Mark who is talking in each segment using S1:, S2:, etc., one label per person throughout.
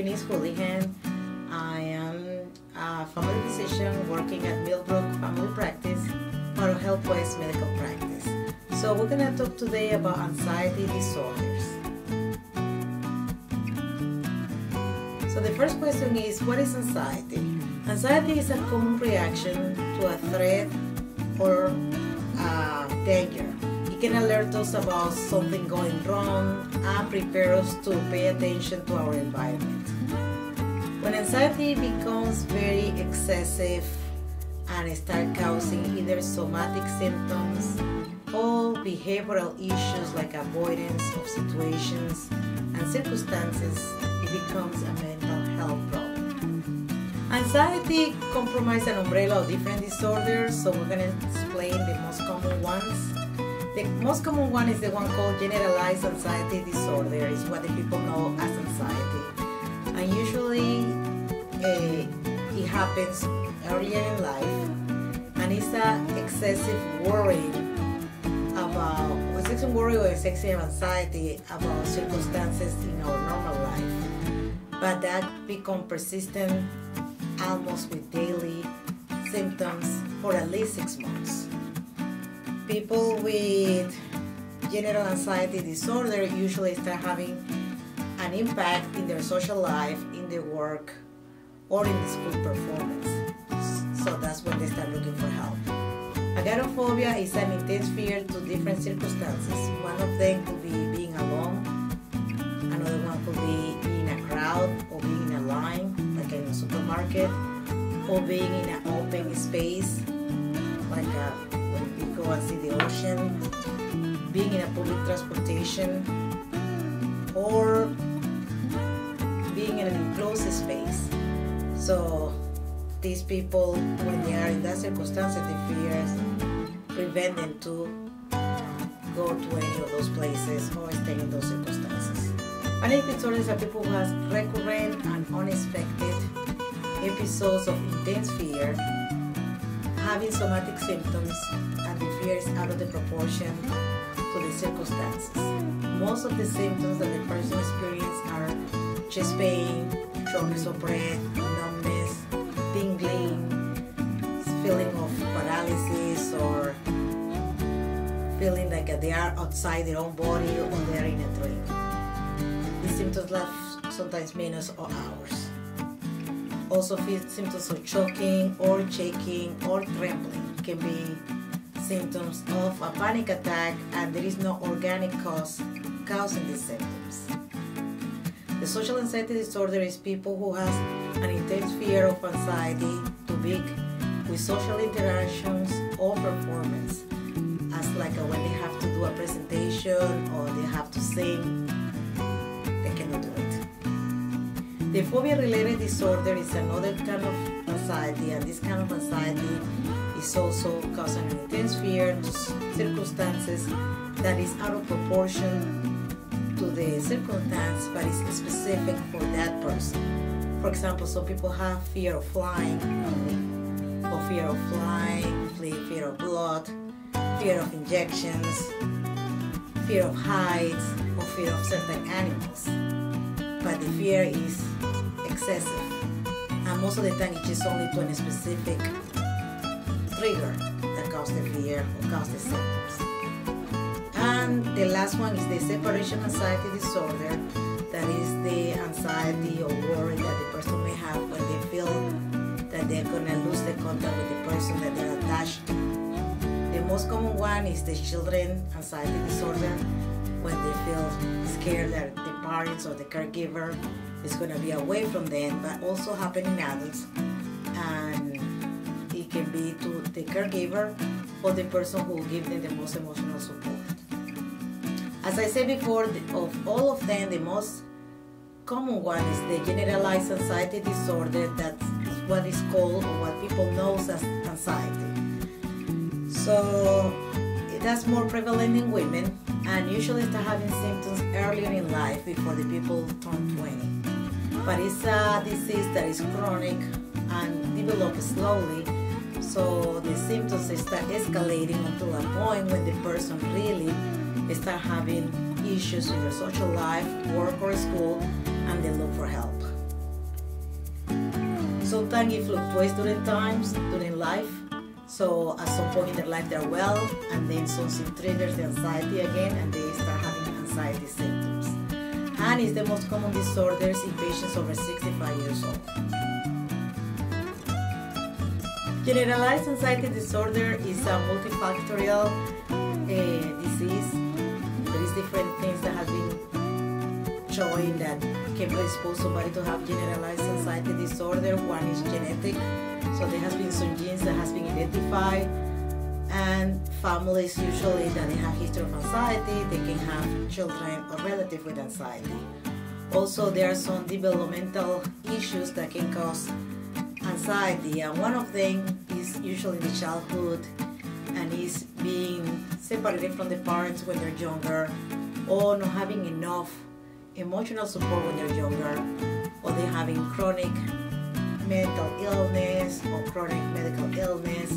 S1: Eunice Houlihan. I am a family physician working at Millbrook Family Practice, part of Health West Medical Practice. So we're gonna talk today about anxiety disorders. So the first question is, what is anxiety? Anxiety is a common reaction to a threat or uh, danger. Can alert us about something going wrong and prepare us to pay attention to our environment. When anxiety becomes very excessive and start causing either somatic symptoms or behavioral issues like avoidance of situations and circumstances, it becomes a mental health problem. Anxiety comprises an umbrella of different disorders, so we're going to explain the most common ones. The most common one is the one called generalized anxiety disorder, is what the people know as anxiety. And usually uh, it happens earlier in life, and it's an excessive worry about, excessive worry or excessive anxiety about circumstances in our normal life. But that become persistent almost with daily symptoms for at least six months. People with general anxiety disorder usually start having an impact in their social life, in their work, or in the school performance. So that's when they start looking for help. Agoraphobia is an intense fear to different circumstances. One of them could be being alone, another one could be in a crowd or being in a line, like in a supermarket, or being in an open space, like we go and see the ocean, being in a public transportation, or being in an enclosed space. So these people, when they are in that circumstance, the fears prevent them to go to any of those places or stay in those circumstances. Panic disorders are people who have recurrent and unexpected episodes of intense fear, having somatic symptoms, the is out of the proportion to the circumstances. Most of the symptoms that the person experiences are chest pain, shortness of breath, numbness, tingling, feeling of paralysis, or feeling like they are outside their own body or they are in a dream. These symptoms last sometimes minutes or hours. Also, feel symptoms of choking or shaking or trembling can be symptoms of a panic attack, and there is no organic cause causing these symptoms. The social anxiety disorder is people who has an intense fear of anxiety too big with social interactions or performance, as like when they have to do a presentation or they have to sing, they cannot do it. The phobia-related disorder is another kind of anxiety, and this kind of anxiety is also causing an intense fear to circumstances that is out of proportion to the circumstance, but it's specific for that person. For example, some people have fear of flying, or fear of flying, fear of blood, fear of injections, fear of heights, or fear of certain animals. But the fear is excessive, and most of the time it's only to a specific trigger that causes the fear or causes the symptoms. And the last one is the separation anxiety disorder. That is the anxiety or worry that the person may have when they feel that they're gonna lose the contact with the person that they're attached to. The most common one is the children anxiety disorder when they feel scared that the parents or the caregiver is gonna be away from them, but also happen in adults. Be to the caregiver or the person who will give them the most emotional support. As I said before, of all of them, the most common one is the generalized anxiety disorder. That's what is called, or what people know as anxiety. So that's more prevalent in women, and usually start having symptoms earlier in life before the people turn 20. But it's a disease that is chronic and develops slowly so the symptoms start escalating until a point when the person really start having issues in their social life, work or school, and they look for help. Sometimes it fluctuates during times, during life. So at some point in their life they're well, and then something triggers the anxiety again, and they start having anxiety symptoms. And it's the most common disorders in patients over 65 years old. Generalized anxiety disorder is a multifactorial uh, disease. There is different things that have been showing that can predispose somebody to have generalized anxiety disorder. One is genetic, so there has been some genes that has been identified, and families usually that they have history of anxiety, they can have children or relatives with anxiety. Also, there are some developmental issues that can cause anxiety, and one of them usually the childhood and is being separated from the parents when they're younger or not having enough emotional support when they're younger or they're having chronic mental illness or chronic medical illness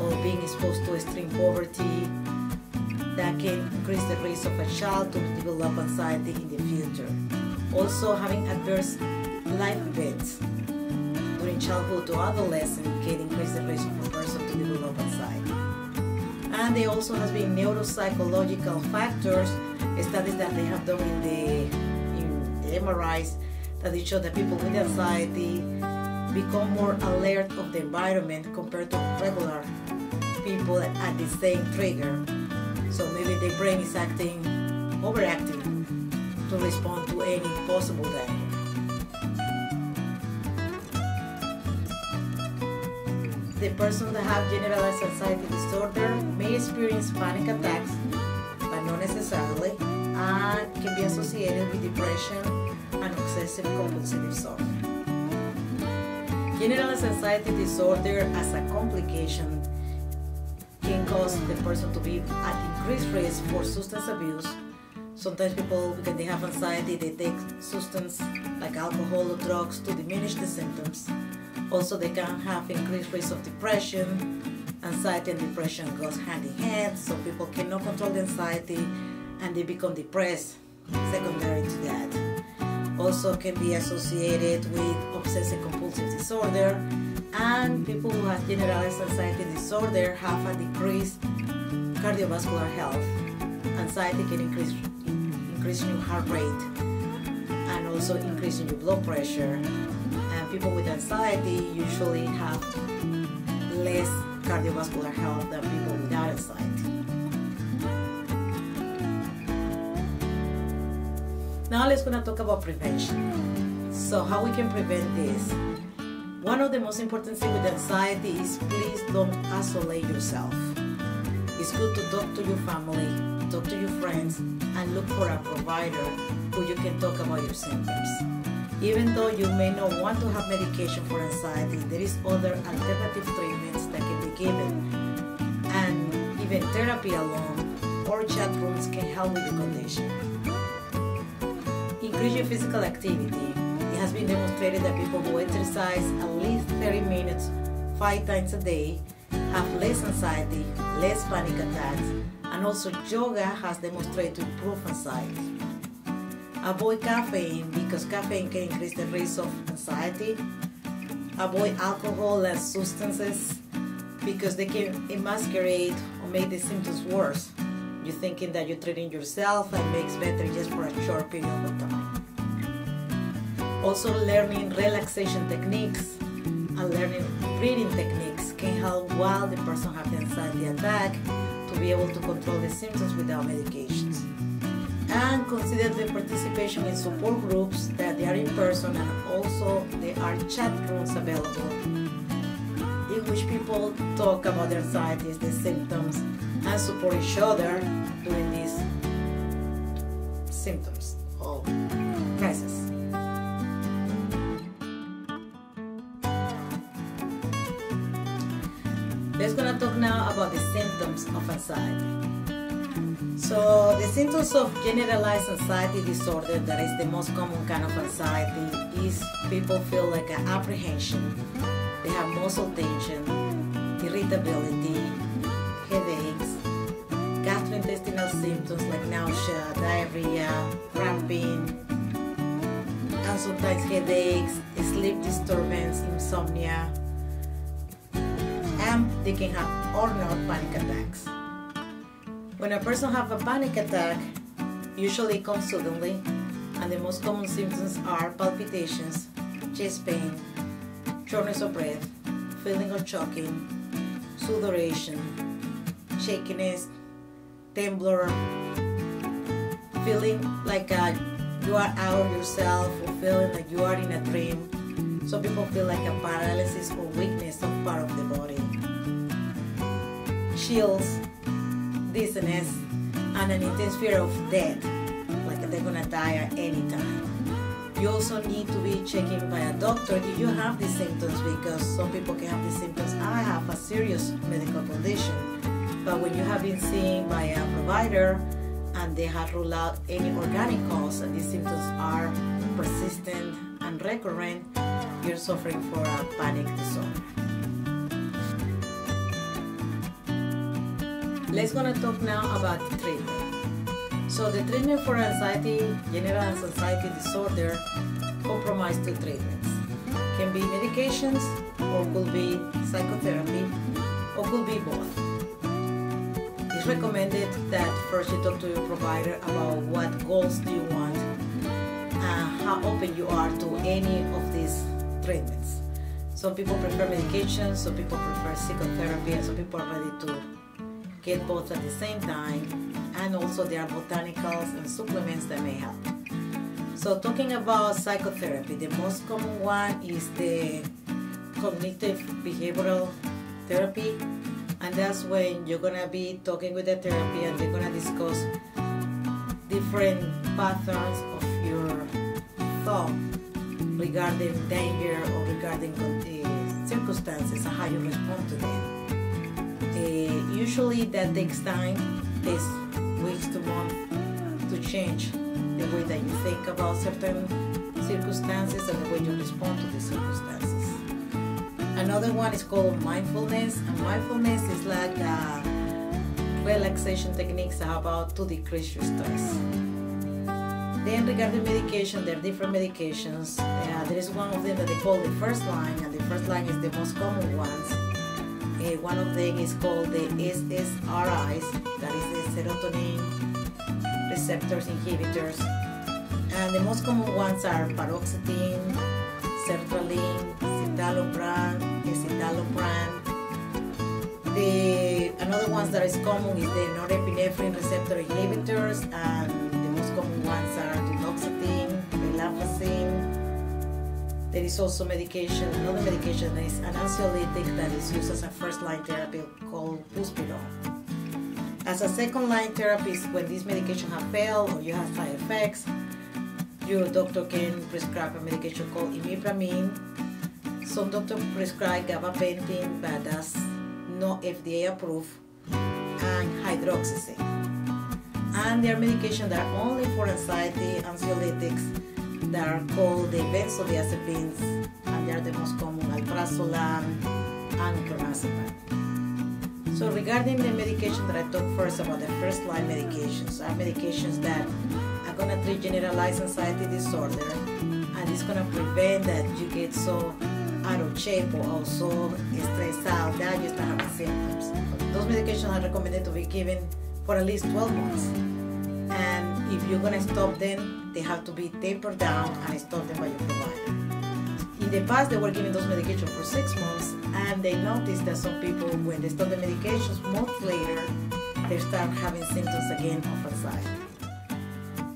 S1: or being exposed to extreme poverty that can increase the risk of a child to develop anxiety in the future. Also having adverse life events childhood to adolescence can increase the risk of a person to develop anxiety. And there also has been neuropsychological factors, studies that they have done in the, in the MRIs that show that people with anxiety become more alert of the environment compared to regular people at the same trigger. So maybe the brain is acting overactive to respond to any possible danger. The person that have generalized anxiety disorder may experience panic attacks, but not necessarily, and can be associated with depression and obsessive compulsive disorder. Generalized anxiety disorder as a complication can cause the person to be at increased risk for substance abuse. Sometimes people, because they have anxiety, they take substance like alcohol or drugs to diminish the symptoms. Also, they can have increased risk of depression. Anxiety and depression goes hand in hand, so people cannot control the anxiety and they become depressed secondary to that. Also can be associated with obsessive compulsive disorder and people who have generalized anxiety disorder have a decreased cardiovascular health. Anxiety can increase increase your heart rate and also increase your blood pressure people with anxiety usually have less cardiovascular health than people without anxiety. Now let's gonna talk about prevention. So how we can prevent this? One of the most important things with anxiety is please don't isolate yourself. It's good to talk to your family, talk to your friends, and look for a provider who you can talk about your symptoms. Even though you may not want to have medication for anxiety, there is other alternative treatments that can be given. And even therapy alone or chat rooms can help with the condition. Increase your physical activity. It has been demonstrated that people who exercise at least 30 minutes five times a day have less anxiety, less panic attacks, and also yoga has demonstrated to improve anxiety. Avoid caffeine because caffeine can increase the risk of anxiety. Avoid alcohol and substances because they can emasculate or make the symptoms worse. You're thinking that you're treating yourself and makes better just for a short period of time. Also, learning relaxation techniques and learning breathing techniques can help while the person has the anxiety attack to be able to control the symptoms without medications. And consider the participation in support groups that they are in person and also there are chat rooms available in which people talk about their anxieties, their symptoms, and support each other during these symptoms of crisis. Let's gonna talk now about the symptoms of anxiety. So the symptoms of generalized anxiety disorder, that is the most common kind of anxiety, is people feel like an apprehension. They have muscle tension, irritability, headaches, gastrointestinal symptoms like nausea, diarrhea, cramping, and sometimes headaches, sleep disturbance, insomnia, and they can have or not panic attacks. When a person have a panic attack, usually comes suddenly, and the most common symptoms are palpitations, chest pain, shortness of breath, feeling of choking, sudoration, shakiness, tremblor, feeling like uh, you are out of yourself or feeling like you are in a dream. Some people feel like a paralysis or weakness of part of the body. Chills, dizziness, and an intense fear of death, like they're gonna die at any time. You also need to be checking by a doctor if you have these symptoms because some people can have these symptoms. I have a serious medical condition, but when you have been seen by a provider and they have ruled out any organic cause and these symptoms are persistent and recurrent, you're suffering for a panic disorder. Let's gonna talk now about treatment. So the treatment for anxiety, general anxiety disorder, compromise two treatments. Can be medications, or could be psychotherapy, or could be both. It's recommended that first you talk to your provider about what goals do you want, and how open you are to any of these treatments. Some people prefer medication, some people prefer psychotherapy, and some people are ready to get both at the same time and also there are botanicals and supplements that may help. So talking about psychotherapy, the most common one is the cognitive behavioral therapy and that's when you're gonna be talking with the therapy and they're gonna discuss different patterns of your thought regarding danger or regarding uh, circumstances and how you respond to them. Uh, usually that takes time, takes weeks to months to change the way that you think about certain circumstances and the way you respond to the circumstances. Another one is called mindfulness, and mindfulness is like a relaxation techniques about to decrease your stress. Then regarding medication, there are different medications. Uh, there is one of them that they call the first line, and the first line is the most common ones. Uh, one of them is called the SSRIs, that is the serotonin receptors inhibitors. And the most common ones are paroxetine, sertraline, citalopram, escitalopram. The another ones that is common is the norepinephrine receptor inhibitors, and the most common ones are duloxetine, venlafaxine, there is also medication, another medication is an anxiolytic that is used as a first line therapy called buspirone. As a second line therapy when this medication have failed or you have side effects, your doctor can prescribe a medication called imipramine. Some doctors prescribe gabapentin, but that's not FDA approved, and hydroxyzine. And there are medications that are only for anxiety, anxiolytics, that are called the benzodiazepines, and they are the most common, alprazolam and clonazepam. So regarding the medication that I talked first about the first line medications, are medications that are gonna treat generalized anxiety disorder, and it's gonna prevent that you get so out of shape or also stressed out that you start having symptoms. Those medications are recommended to be given for at least 12 months. And if you're gonna stop them, they have to be tapered down and stopped by your provider. In the past, they were giving those medications for six months, and they noticed that some people, when they stop the medications months later, they start having symptoms again of anxiety.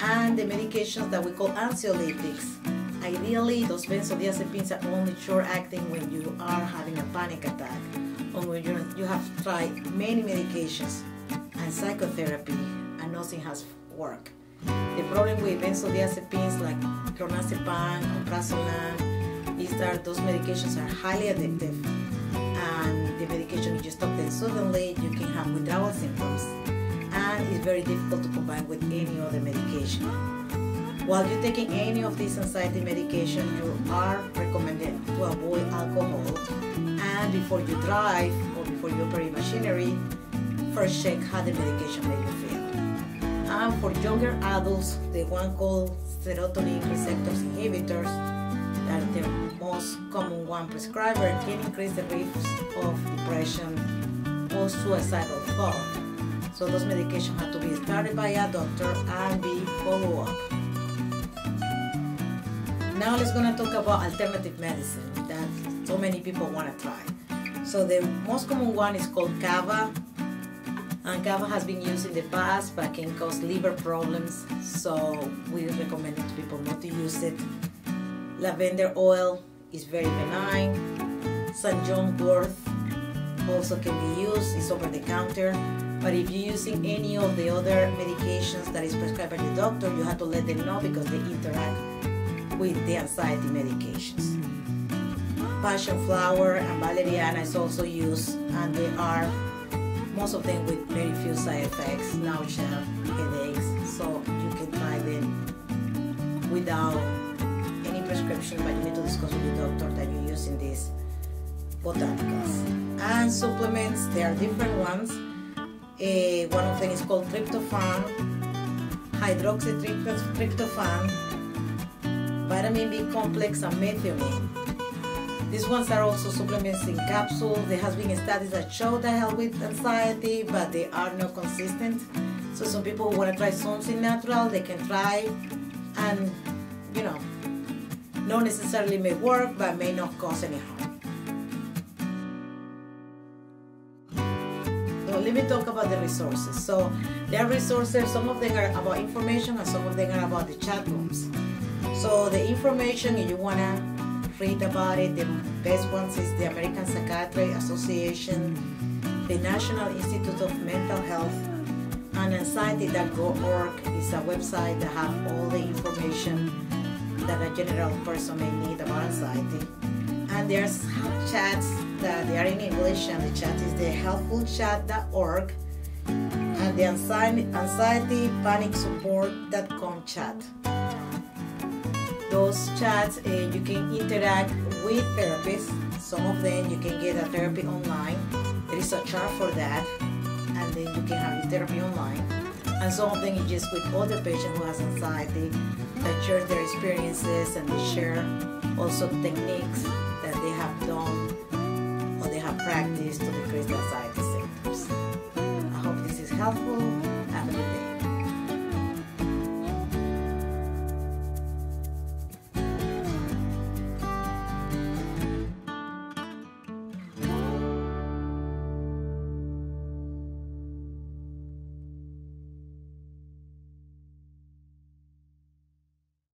S1: And the medications that we call anxiolytics, ideally, those benzodiazepines are only short-acting when you are having a panic attack, or when you have tried many medications and psychotherapy, and nothing has worked. The problem with benzodiazepines like clonazepam or prazolam is that those medications are highly addictive and the medication if you stop them suddenly you can have withdrawal symptoms and it's very difficult to combine with any other medication. While you're taking any of these anxiety medication, you are recommended to avoid alcohol and before you drive or before you operate machinery, first check how the medication made you feel. And for younger adults, the one called serotonin receptors inhibitors that are the most common one prescriber can increase the risk of depression or suicidal thought. So those medications have to be started by a doctor and be followed up. Now let's gonna talk about alternative medicine that so many people wanna try. So the most common one is called kava and kava has been used in the past but can cause liver problems so we recommend to people not to use it. Lavender oil is very benign. St john wort also can be used it's over the counter. But if you're using any of the other medications that is prescribed by the doctor you have to let them know because they interact with the anxiety medications. Passion flower and valeriana is also used and they are most of them with very few side effects, nausea, headaches, so you can try them without any prescription, but you need to discuss with your doctor that you're using these botanicals. And supplements, there are different ones. Uh, one of them is called tryptophan, hydroxytryptophan, vitamin B complex, and methionine. These ones are also supplements in capsules. There has been studies that show they help with anxiety, but they are not consistent. So some people who want to try something natural, they can try and, you know, not necessarily may work, but may not cause any harm. So let me talk about the resources. So there are resources, some of them are about information and some of them are about the chat rooms. So the information, if you want to read about it. The best ones is the American Psychiatry Association, the National Institute of Mental Health, and anxiety.org is a website that have all the information that a general person may need about anxiety. And there's chats that they are in English, and the chat is the helpfulchat.org and the anxiety, panic support.com chat those chats uh, you can interact with therapists. Some of them you can get a therapy online. There is a chart for that. And then you can have your therapy online. And some of them is just with other patients who has anxiety that share their experiences and they share also techniques that they have done or they have practiced to decrease the anxiety symptoms. I hope this is helpful